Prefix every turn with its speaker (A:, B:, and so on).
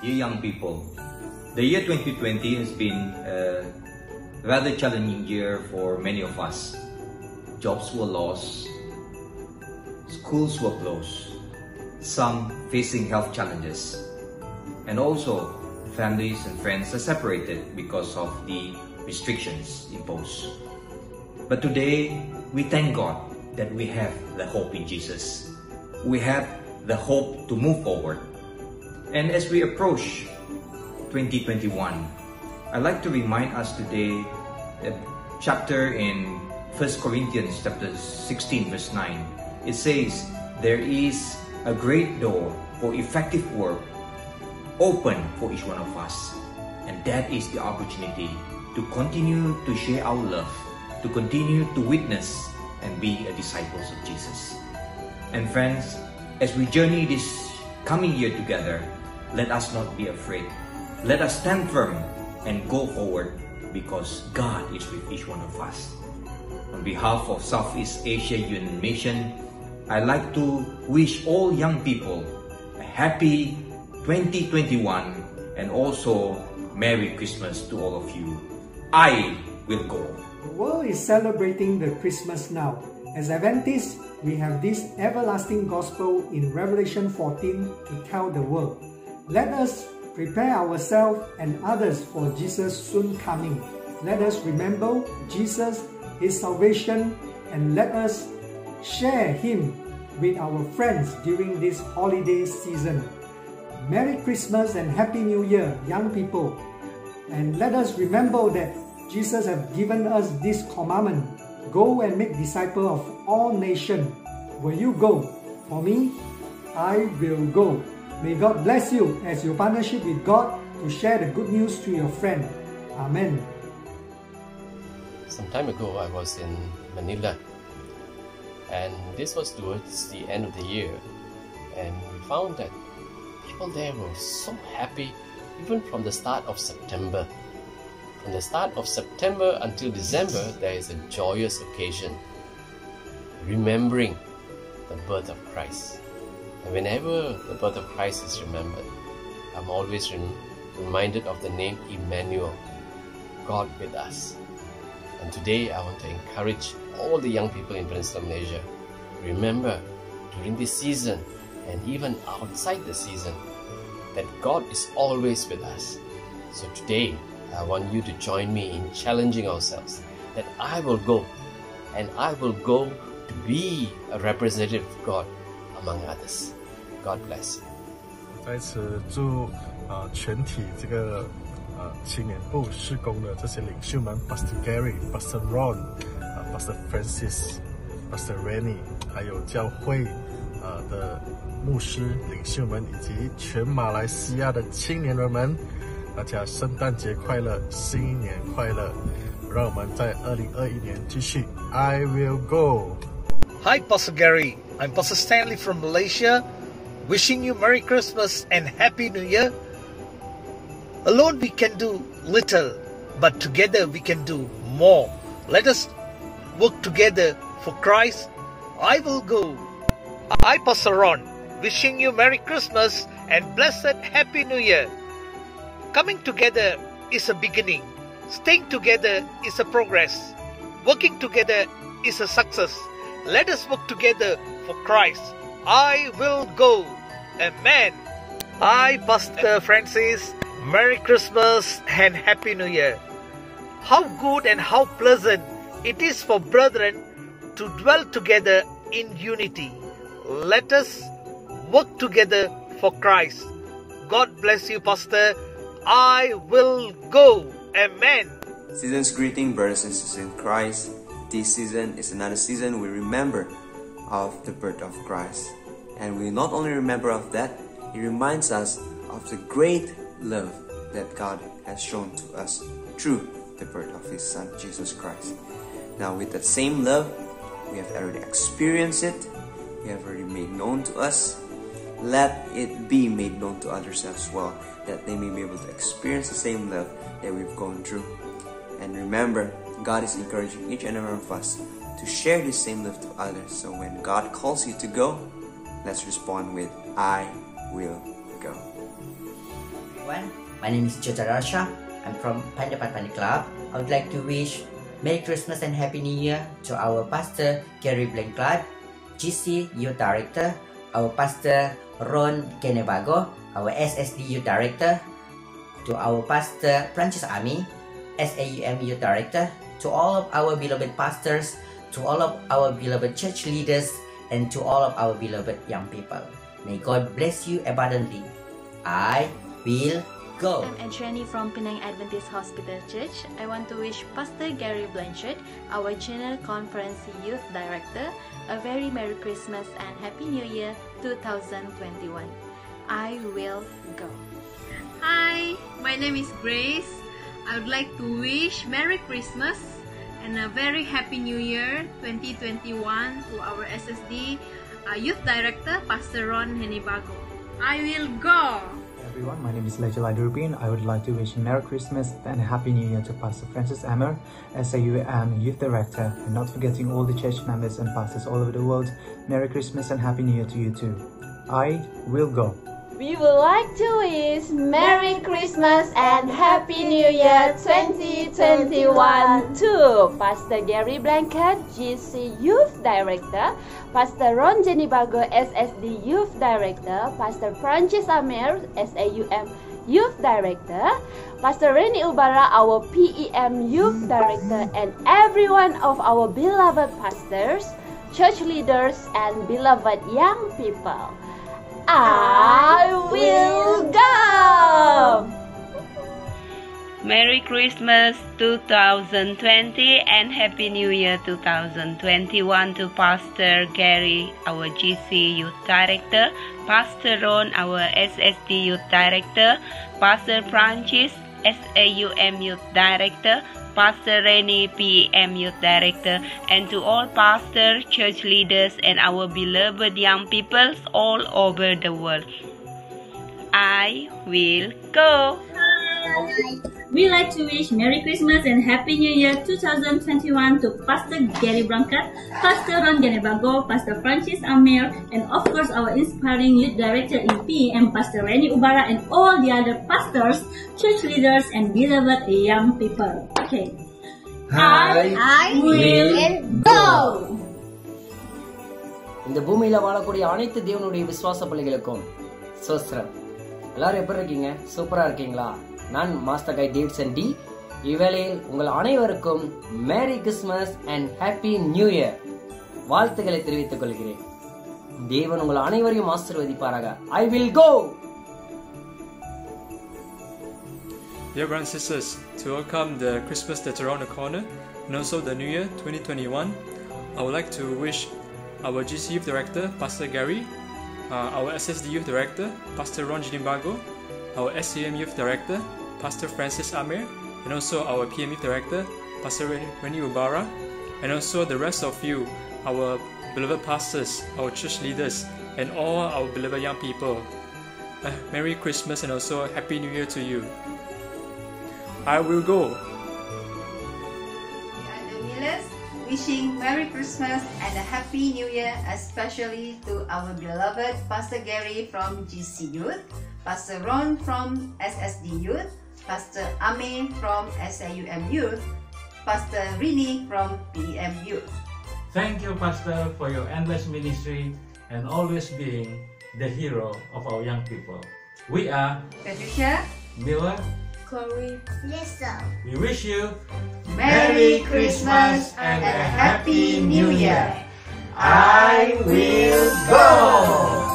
A: dear young people, the year 2020 has been a rather challenging year for many of us. Jobs were lost, schools were closed, some facing health challenges, and also families and friends are separated because of the restrictions imposed. But today, we thank God that we have the hope in Jesus. We have the hope to move forward. And as we approach 2021, I'd like to remind us today a chapter in 1 Corinthians chapter 16 verse 9. It says, There is a great door for effective work open for each one of us. And that is the opportunity to continue to share our love, to continue to witness and be a disciples of Jesus. And friends, as we journey this coming year together, let us not be afraid. Let us stand firm and go forward because God is with each one of us. On behalf of Southeast Asia Union Mission, I'd like to wish all young people a happy 2021 and also Merry Christmas to all of you. I will go.
B: The world is celebrating the Christmas now. As Adventists, we have this everlasting gospel in Revelation 14 to tell the world. Let us prepare ourselves and others for Jesus' soon coming. Let us remember Jesus, His salvation, and let us share Him with our friends during this holiday season. Merry Christmas and Happy New Year, young people. And let us remember that Jesus has given us this commandment Go and make disciples of all nations. Will you go? For me, I will go. May God bless you as your partnership with God to share the good news to your friend. Amen.
C: Some time ago, I was in Manila, and this was towards the end of the year, and we found that people there were so happy even from the start of September. From the start of September until December, there is a joyous occasion, remembering the birth of Christ. And whenever the birth of Christ is remembered, I'm always rem- reminded of the name Emmanuel, God with us. And today I want to encourage all the young people in Peninsula Malaysia. Remember, during this season and even outside the season, that God is always with us. So today, I want you to join me in challenging ourselves that I will go and I will go to be a representative of God among others. God bless you.
D: 在此祝啊、呃全体这个呃青年部施工的这些领袖们，Pastor Gary、Pastor Ron、啊 Pastor Francis、Pastor Rennie，还有教会呃的牧师领袖们，以及全马来西亚的青年人们，大家圣诞节快乐，新年快乐！让我们在二零二一年继续，I will go。
E: Hi, Pastor Gary. I'm Pastor Stanley from Malaysia, wishing you Merry Christmas and Happy New Year. Alone we can do little, but together we can do more. Let us work together for Christ. I will go. I, Pastor Ron, wishing you Merry Christmas and blessed Happy New Year. Coming together is a beginning. Staying together is a progress. Working together is a success. Let us work together for Christ. I will go. Amen. I, Pastor Francis, Merry Christmas and Happy New Year. How good and how pleasant it is for brethren to dwell together in unity. Let us work together for Christ. God bless you, Pastor. I will go. Amen.
F: Season's greeting, brothers and sisters in Christ. This season is another season we remember of the birth of Christ. And we not only remember of that, it reminds us of the great love that God has shown to us through the birth of His Son, Jesus Christ. Now, with that same love, we have already experienced it, we have already made known to us. Let it be made known to others as well, that they may be able to experience the same love that we've gone through. And remember, God is encouraging each and every one of us to share the same love to others. So when God calls you to go, let's respond with, I will go.
G: everyone. My name is Jota Rasha. I'm from Pandapat Pandi Club. I would like to wish Merry Christmas and Happy New Year to our pastor Gary Blanchard, GC Youth Director, our pastor Ron Genebago, our SSD Youth Director, to our pastor Francis Ami, SAUM Youth Director, to all of our beloved pastors, to all of our beloved church leaders, and to all of our beloved young people. May God bless you abundantly. I will go.
H: I'm Adriani from Penang Adventist Hospital Church. I want to wish Pastor Gary Blanchard, our General Conference Youth Director, a very Merry Christmas and Happy New Year 2021. I will go.
I: Hi, my name is Grace. I would like to wish Merry Christmas and a very Happy New Year 2021 to our SSD uh, Youth Director, Pastor Ron Genebago. I will go.
J: everyone, my name is Lejala Durbin. I would like to wish Merry Christmas and a Happy New Year to Pastor Francis Ammer, SAUM Youth Director, and not forgetting all the church members and pastors all over the world. Merry Christmas and Happy New Year to you too. I will go.
K: We would like to wish Merry Christmas and Happy New Year 2021 to Pastor Gary Blanchard, GC Youth Director, Pastor Ron Genebago, SSD Youth Director, Pastor Francis Amir, SAUM Youth Director, Pastor Renie Ubara, our PEM Youth Director, and every one of our beloved pastors, church leaders, and beloved young people. I will go!
L: Merry Christmas 2020 and Happy New Year 2021 to Pastor Gary, our GC Youth Director, Pastor Ron, our SSD Youth Director, Pastor Francis, SAUM Youth Director, Pastor Rene, PM Youth Director, and to all pastors, church leaders, and our beloved young peoples all over the world. I will go
M: we like to wish Merry Christmas and Happy New Year 2021 to Pastor Gary Brancat, Pastor Ron Genebago, Pastor Francis Amir, and of course our inspiring youth director EP and Pastor Renie Ubara and all the other pastors, church leaders, and beloved young people. Okay.
I: I,
M: I
I: will go.
N: இந்த பூமியில் வாழக்கூடிய அனைத்து தேவனுடைய விசுவாச பிள்ளைகளுக்கும் சோஸ்திரம் எல்லாரும் எப்படி இருக்கீங்க சூப்பராக இருக்கீங்களா நான் மாஸ்டர் கை தீப் சண்டி இவ்வேளையில் உங்கள் அனைவருக்கும் merry Christmas and happy new year வாழ்த்துக்களை தெரிவித்துக் கொள்கிறேன். தேவன் உங்கள் அனைவரையும் ஆசிர்வதிப்பாராக. I will go
O: Dear brothers and sisters, to welcome the Christmas that's around the corner and also the New Year 2021, I would like to wish our GC Youth Director, Pastor Gary, uh, our SSD Youth Director, Pastor Ron Genebago, our SCM Youth Director, Pastor Francis Amir, and also our PME Director, Pastor Renie Ubara, and also the rest of you, our beloved pastors, our church leaders, and all our beloved young people. Uh, Merry Christmas and also Happy New Year to you. I will go.
P: Millers, wishing Merry Christmas and a Happy New Year, especially to our beloved Pastor Gary from GC Youth, Pastor Ron from SSD Youth, Pastor Ame from SAUM Youth, Pastor Rini from PM Youth.
Q: Thank you, Pastor, for your endless ministry and always being the hero of our young people. We are
P: Patricia,
Q: Miller.
P: Chloe,
I: Lisa.
Q: We wish you
P: Merry Christmas and a Happy New Year.
Q: I
P: will go.